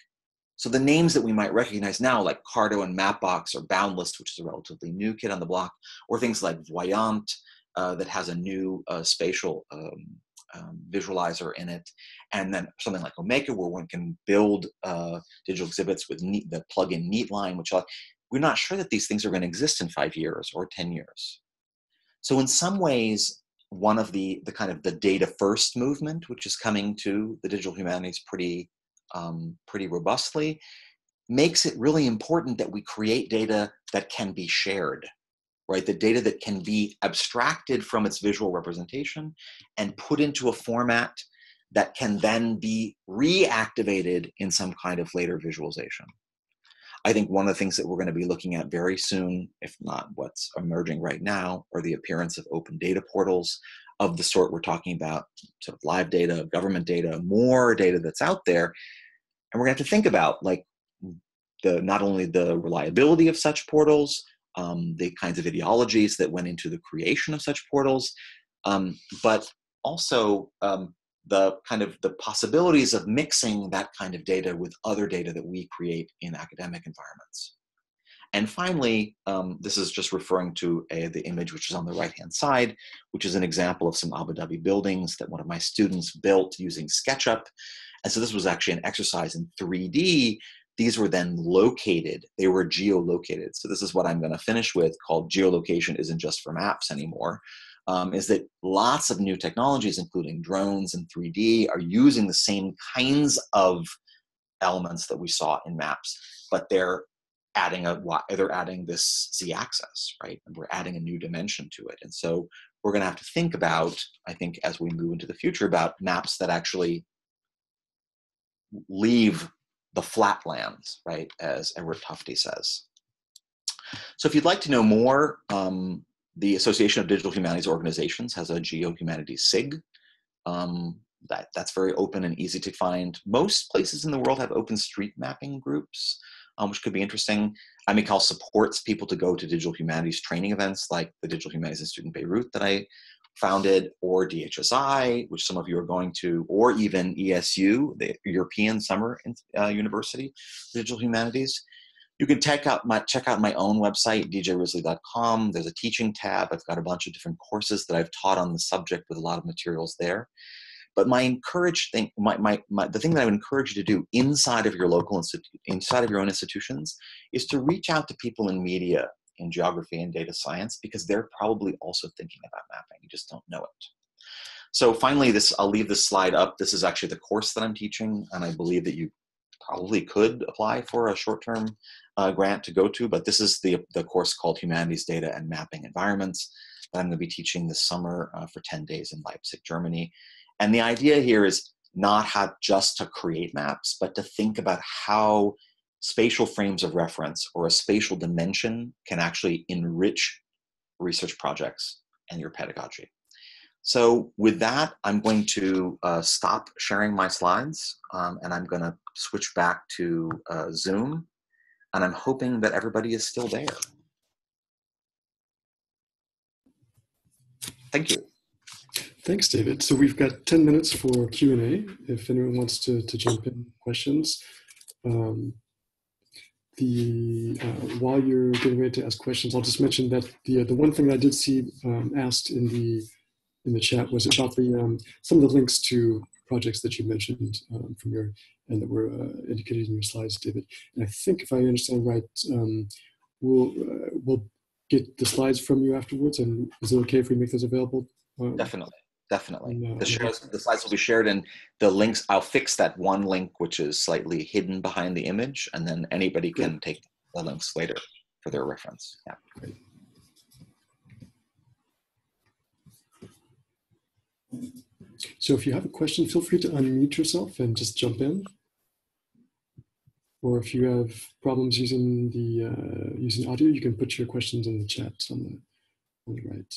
So the names that we might recognize now, like Carto and Mapbox or Boundless, which is a relatively new kid on the block, or things like Voyant uh, that has a new uh, spatial um, um, visualizer in it, and then something like Omeka where one can build uh, digital exhibits with neat, the plug-in Neatline, which we're not sure that these things are going to exist in five years or 10 years. So in some ways, one of the, the kind of the data first movement, which is coming to the digital humanities pretty, um, pretty robustly, makes it really important that we create data that can be shared, right? The data that can be abstracted from its visual representation and put into a format that can then be reactivated in some kind of later visualization. I think one of the things that we're going to be looking at very soon, if not what's emerging right now, are the appearance of open data portals of the sort we're talking about, sort of live data, government data, more data that's out there. And we're going to have to think about like the not only the reliability of such portals, um, the kinds of ideologies that went into the creation of such portals, um, but also um, the kind of the possibilities of mixing that kind of data with other data that we create in academic environments. And finally, um, this is just referring to a, the image which is on the right-hand side, which is an example of some Abu Dhabi buildings that one of my students built using SketchUp. And so this was actually an exercise in 3D. These were then located, they were geolocated. So this is what I'm gonna finish with called geolocation isn't just for maps anymore um, is that lots of new technologies, including drones and 3D, are using the same kinds of elements that we saw in maps, but they're adding a they're adding this z-axis, right? And we're adding a new dimension to it. And so we're going to have to think about, I think, as we move into the future, about maps that actually leave the flatlands, right? As Edward Tufte says. So if you'd like to know more, um, the Association of Digital Humanities Organizations has a Geo Humanities SIG. Um, that, that's very open and easy to find. Most places in the world have open street mapping groups, um, which could be interesting. Amical supports people to go to digital humanities training events like the Digital Humanities Institute in Beirut that I founded, or DHSI, which some of you are going to, or even ESU, the European Summer uh, University, Digital Humanities. You can check out my check out my own website, djwrisley.com. There's a teaching tab. I've got a bunch of different courses that I've taught on the subject with a lot of materials there. But my encourage thing, my, my, my, the thing that I would encourage you to do inside of your local institute, inside of your own institutions, is to reach out to people in media, in geography and data science, because they're probably also thinking about mapping. You just don't know it. So finally, this I'll leave this slide up. This is actually the course that I'm teaching, and I believe that you probably could apply for a short-term uh, grant to go to, but this is the, the course called Humanities Data and Mapping Environments that I'm going to be teaching this summer uh, for 10 days in Leipzig, Germany. And the idea here is not how just to create maps, but to think about how spatial frames of reference or a spatial dimension can actually enrich research projects and your pedagogy. So with that, I'm going to uh, stop sharing my slides um, and I'm going to switch back to uh, Zoom and I'm hoping that everybody is still there. Thank you. Thanks, David. So we've got 10 minutes for Q&A if anyone wants to, to jump in questions. Um, the uh, while you're getting ready to ask questions, I'll just mention that the uh, the one thing I did see um, asked in the in the chat was about the um, some of the links to projects that you mentioned um, from your and that were uh, indicated in your slides, David. And I think if I understand right, um, we'll uh, we'll get the slides from you afterwards. And is it okay if we make those available? Um, Definitely. Definitely. No, the, shares, the slides will be shared and the links, I'll fix that one link which is slightly hidden behind the image and then anybody can take the links later for their reference. Yeah. Great. So if you have a question, feel free to unmute yourself and just jump in. Or if you have problems using the uh, using audio, you can put your questions in the chat on the on the right.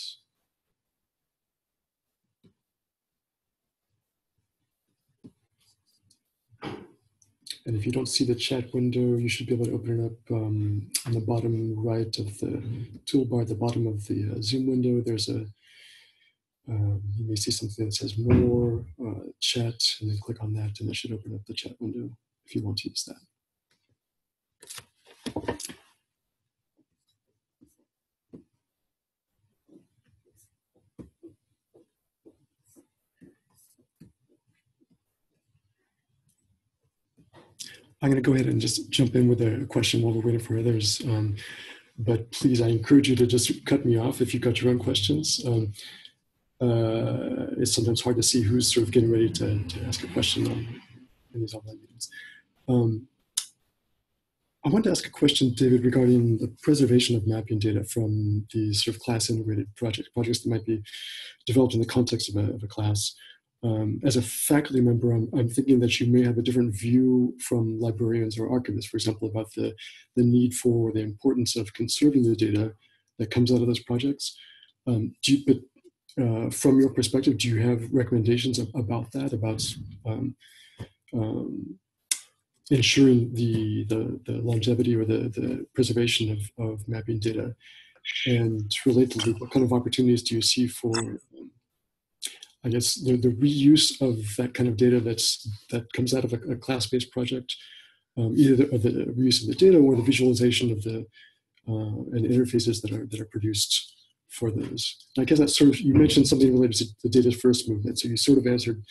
And if you don't see the chat window, you should be able to open it up um, on the bottom right of the toolbar, at the bottom of the uh, Zoom window. There's a, um, you may see something that says more uh, chat, and then click on that, and it should open up the chat window if you want to use that. I'm going to go ahead and just jump in with a question while we're waiting for others. Um, but please, I encourage you to just cut me off if you've got your own questions. Um, uh, it's sometimes hard to see who's sort of getting ready to, to ask a question on, in these online meetings. Um, I want to ask a question, David, regarding the preservation of mapping data from these sort of class integrated projects, projects that might be developed in the context of a, of a class um, as a faculty member, I'm, I'm, thinking that you may have a different view from librarians or archivists, for example, about the, the need for the importance of conserving the data that comes out of those projects. Um, you, but uh, from your perspective, do you have recommendations about that, about um, um, ensuring the, the, the, longevity or the, the preservation of, of mapping data? And relatedly, what kind of opportunities do you see for I guess the, the reuse of that kind of data that's that comes out of a, a class-based project, um, either the, the, reuse of the data or the visualization of the uh, and interfaces that are that are produced for those. And I guess that sort of you mentioned something related to the data first movement, so you sort of answered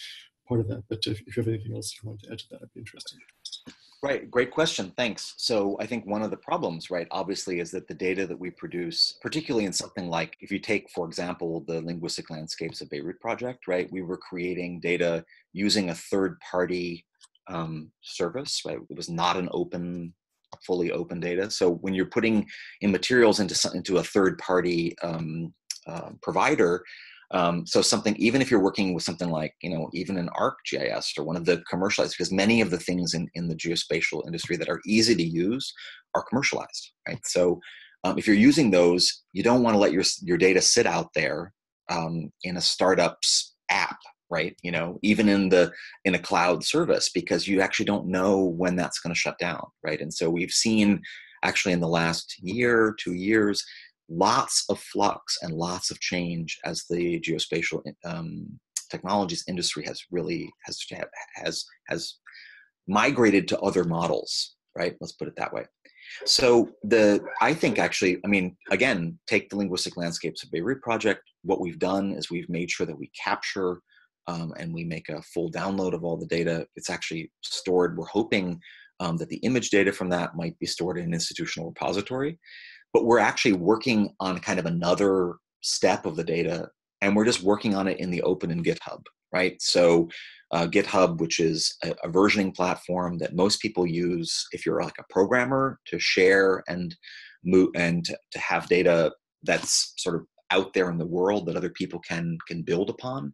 part of that. But if, if you have anything else you want to add to that, I'd be interested. Right, great question. Thanks. So I think one of the problems, right, obviously, is that the data that we produce, particularly in something like, if you take, for example, the Linguistic Landscapes of Beirut project, right, we were creating data using a third-party um, service, right? It was not an open, fully open data. So when you're putting in materials into into a third-party um, uh, provider, um, so something, even if you're working with something like, you know, even an ArcGIS or one of the commercialized, because many of the things in, in the geospatial industry that are easy to use are commercialized, right? So um, if you're using those, you don't want to let your, your data sit out there um, in a startup's app, right? You know, even in the in a cloud service, because you actually don't know when that's going to shut down, right? And so we've seen actually in the last year, two years, lots of flux and lots of change as the geospatial um, technologies industry has really has has has migrated to other models right let's put it that way so the i think actually i mean again take the linguistic landscapes of beirut project what we've done is we've made sure that we capture um, and we make a full download of all the data. It's actually stored. We're hoping um, that the image data from that might be stored in an institutional repository but we're actually working on kind of another step of the data and we're just working on it in the open in github right? So uh, github which is a, a, versioning platform that most people use if you're like a programmer to share and move and to have data that's sort of out there in the world that other people can can build upon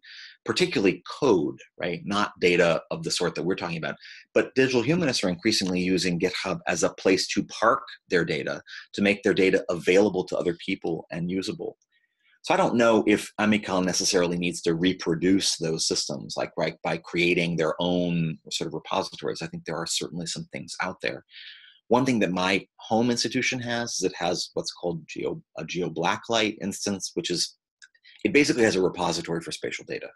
particularly code right not data of the sort that we're talking about but digital humanists are increasingly using github as a place to park their data to make their data available to other people and usable so I don't know if Amical necessarily needs to reproduce those systems, like right by creating their own sort of repositories. I think there are certainly some things out there. One thing that my home institution has is it has what's called geo, a GeoBlacklight instance, which is it basically has a repository for spatial data.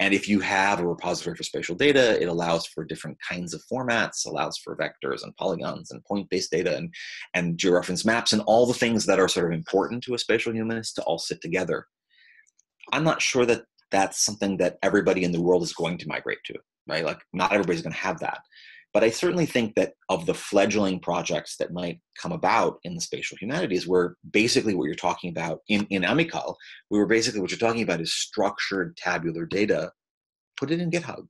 And if you have a repository for spatial data, it allows for different kinds of formats, allows for vectors and polygons and point-based data and, and georeference maps and all the things that are sort of important to a spatial humanist to all sit together. I'm not sure that that's something that everybody in the world is going to migrate to, right? Like not everybody's going to have that. But I certainly think that of the fledgling projects that might come about in the spatial humanities, where basically what you're talking about in, in Amical, we were basically what you're talking about is structured tabular data, put it in GitHub.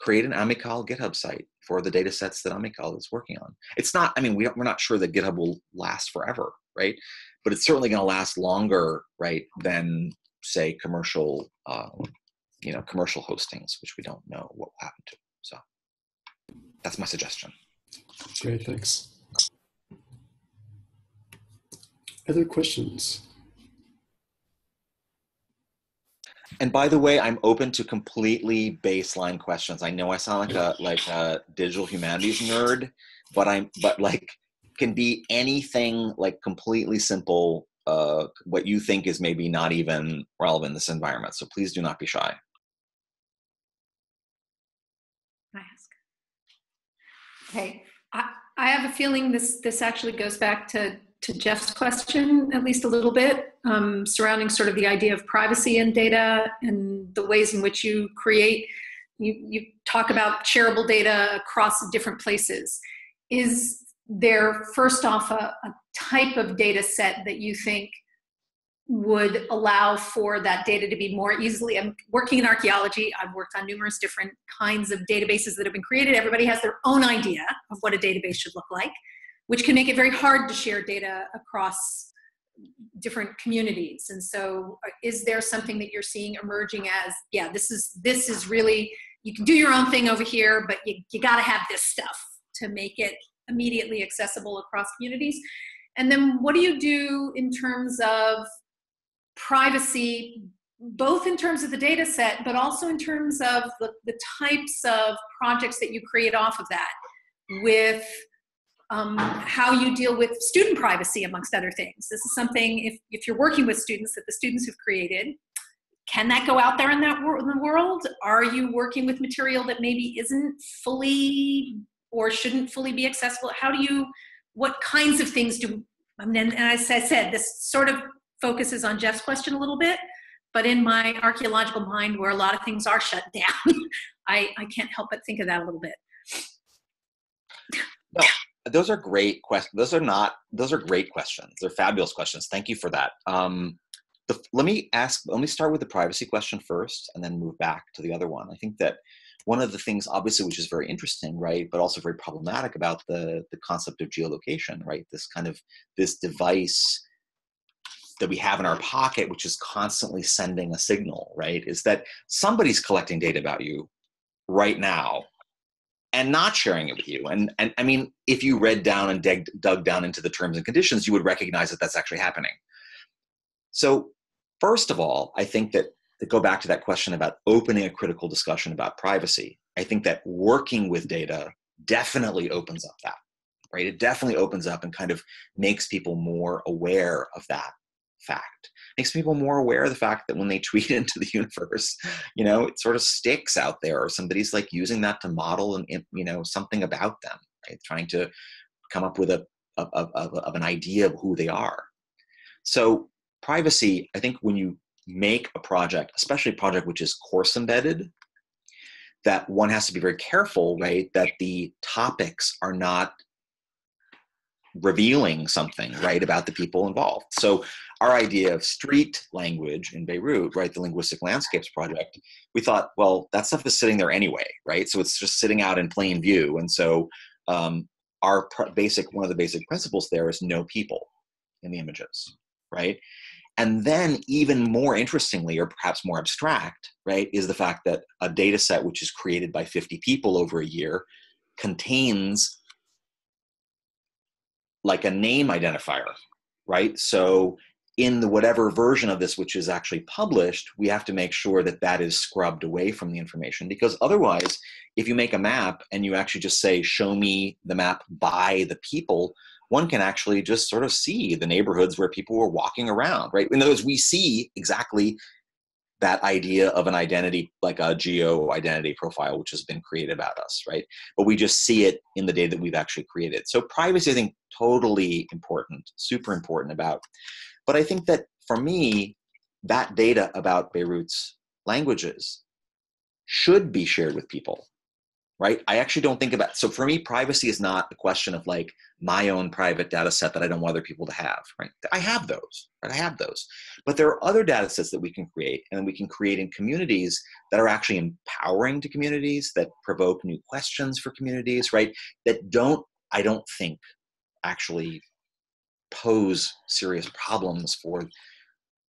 Create an Amical GitHub site for the data sets that Amical is working on. It's not, I mean, we we're not sure that GitHub will last forever, right? But it's certainly going to last longer, right, than say commercial, uh, you know, commercial hostings, which we don't know what will happen to. So that's my suggestion. Great, thanks. Other questions? And by the way, I'm open to completely baseline questions. I know I sound like a like a digital humanities nerd, but I'm but like can be anything like completely simple. Uh, what you think is maybe not even relevant in this environment. So please do not be shy. Okay, I, I have a feeling this this actually goes back to to Jeff's question at least a little bit um, surrounding sort of the idea of privacy and data and the ways in which you create. You you talk about shareable data across different places. Is there first off a, a type of data set that you think would allow for that data to be more easily. I'm working in archaeology. I've worked on numerous different kinds of databases that have been created. Everybody has their own idea of what a database should look like, which can make it very hard to share data across different communities. And so uh, is there something that you're seeing emerging as, yeah, this is this is really you can do your own thing over here, but you, you got to have this stuff to make it immediately accessible across communities. And then what do you do in terms of privacy both in terms of the data set but also in terms of the, the types of projects that you create off of that with um, how you deal with student privacy amongst other things. This is something if, if you're working with students that the students have created can that go out there in that wor- in the world? Are you working with material that maybe isn't fully or shouldn't fully be accessible? How do you what kinds of things do and as I said, this sort of focuses on Jeff's question a little bit, but in my archaeological mind, where a lot of things are shut down, I, I can't help but think of that a little bit. No, those are great questions. Those are not. Those are great questions. They're fabulous questions. Thank you for that. Um, the, let me ask. Let me start with the privacy question first, and then move back to the other one. I think that one of the things, obviously, which is very interesting, right, but also very problematic about the the concept of geolocation, right? This kind of this device that we have in our pocket, which is constantly sending a signal, right, is that somebody's collecting data about you right now and not sharing it with you. And, and I mean, if you read down and dug, dug down into the terms and conditions, you would recognize that that's actually happening. So, first of all, I think that to go back to that question about opening a critical discussion about privacy, I think that working with data definitely opens up that, right? It definitely opens up and kind of makes people more aware of that fact. Makes people more aware of the fact that when they tweet into the universe you know it sort of sticks out there or somebody's like using that to model and you know something about them right? Trying to come up with a of, of, of an idea of who they are. So privacy i think when you make a project especially a project which is course embedded that one has to be very careful right that the topics are not revealing something right about the people involved. So our idea of street language in beirut right the linguistic landscapes project we thought well that stuff is sitting there anyway right? So it's just sitting out in plain view. And so um, our pr- basic one of the basic principles there is no people in the images right? And then even more interestingly or perhaps more abstract right is the fact that a data set which is created by 50 people over a year contains like a name identifier, right? So in the whatever version of this which is actually published, we have to make sure that that is scrubbed away from the information because otherwise, if you make a map and you actually just say, show me the map by the people, one can actually just sort of see the neighborhoods where people were walking around, right? In other words, we see exactly that idea of an identity, like a geo identity profile, which has been created about us, right? But we just see it in the data that we've actually created. So privacy, I think, totally important, super important about. But I think that for me, that data about Beirut's languages should be shared with people right? I actually don't think about so for me privacy is not a question of like my own private data set that i don't want other people to have right? I have those right? I have those. But there are other data sets that we can create and we can create in communities that are actually empowering to communities that provoke new questions for communities right? That don't i don't think actually pose serious problems for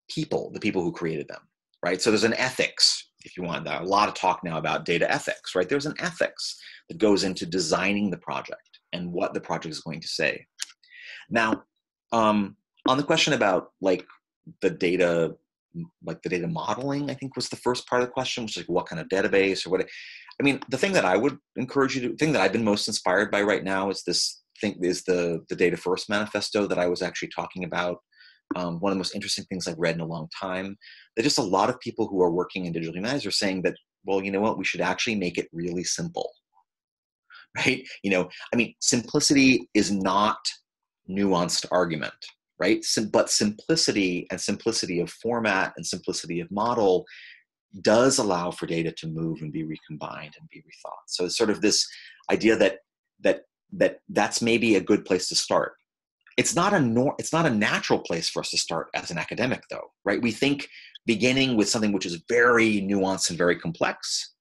people the people who created them right? So there's an ethics if you want a lot of talk now about data ethics right? There's an ethics that goes into designing the project and what the project is going to say. Now um, on the question about like the data like the data modeling i think was the first part of the question which is like what kind of database or what i mean the thing that i would encourage you to thing that i've been most inspired by right now is this thing is the the data first manifesto that i was actually talking about um, one of the most interesting things I've read in a long time. That just a lot of people who are working in digital humanities are saying that, well, you know what, we should actually make it really simple. Right? You know, I mean, simplicity is not nuanced argument, right? Sim- but simplicity and simplicity of format and simplicity of model does allow for data to move and be recombined and be rethought. So it's sort of this idea that that that that's maybe a good place to start. It's not a nor- it's not a natural place for us to start as an academic though right? We think beginning with something which is very nuanced and very complex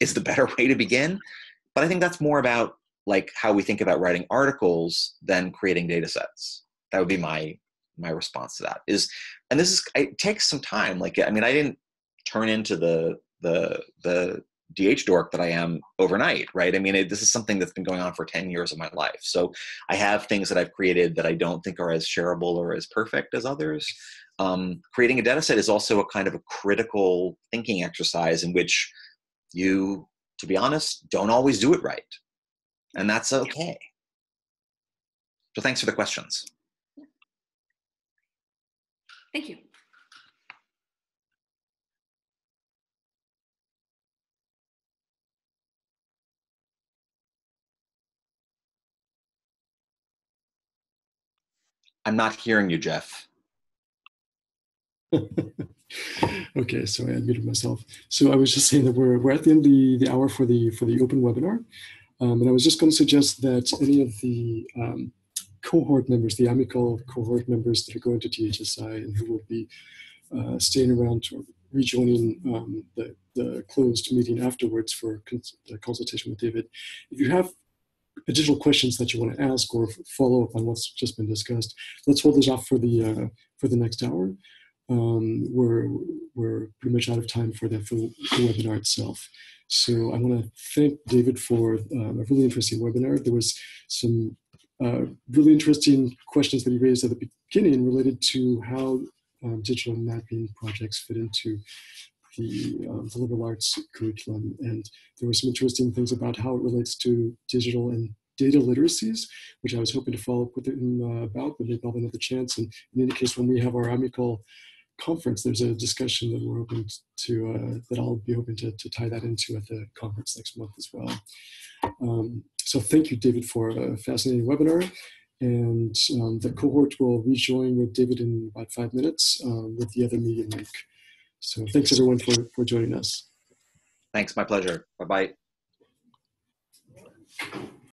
is the better way to begin but i think that's more about like how we think about writing articles than creating data sets. That would be my my response to that is and this is it takes some time like i mean i didn't turn into the the the DH dork that I am overnight, right? I mean, it, this is something that's been going on for 10 years of my life. So I have things that I've created that I don't think are as shareable or as perfect as others. Um, creating a data set is also a kind of a critical thinking exercise in which you, to be honest, don't always do it right. And that's okay. So thanks for the questions. Thank you. I'm not hearing you, Jeff. okay, so I unmuted myself. So I was just saying that we're, we're at the end of the, the hour for the for the open webinar. Um, and I was just going to suggest that any of the um, cohort members, the Amical cohort members that are going to DHSI and who will be uh, staying around to rejoining um, the, the closed meeting afterwards for cons consultation with David, if you have additional questions that you want to ask or follow up on what's just been discussed, let's hold those off for the uh, for the next hour. Um, we're we're pretty much out of time for the, for the webinar itself. So I want to thank David for um, a really interesting webinar. There was some uh, really interesting questions that he raised at the beginning related to how um, digital mapping projects fit into the, um, the liberal arts curriculum. And there were some interesting things about how it relates to digital and data literacies, which I was hoping to follow up with him uh, about, but maybe I'll have another chance. And in any case, when we have our Amical conference, there's a discussion that we're hoping to, uh, that I'll be hoping to, to tie that into at the conference next month as well. Um, so thank you, David, for a fascinating webinar. And um, the cohort will rejoin with David in about five minutes um, with the other media link. So thanks everyone for, for joining us. Thanks, my pleasure. Bye-bye.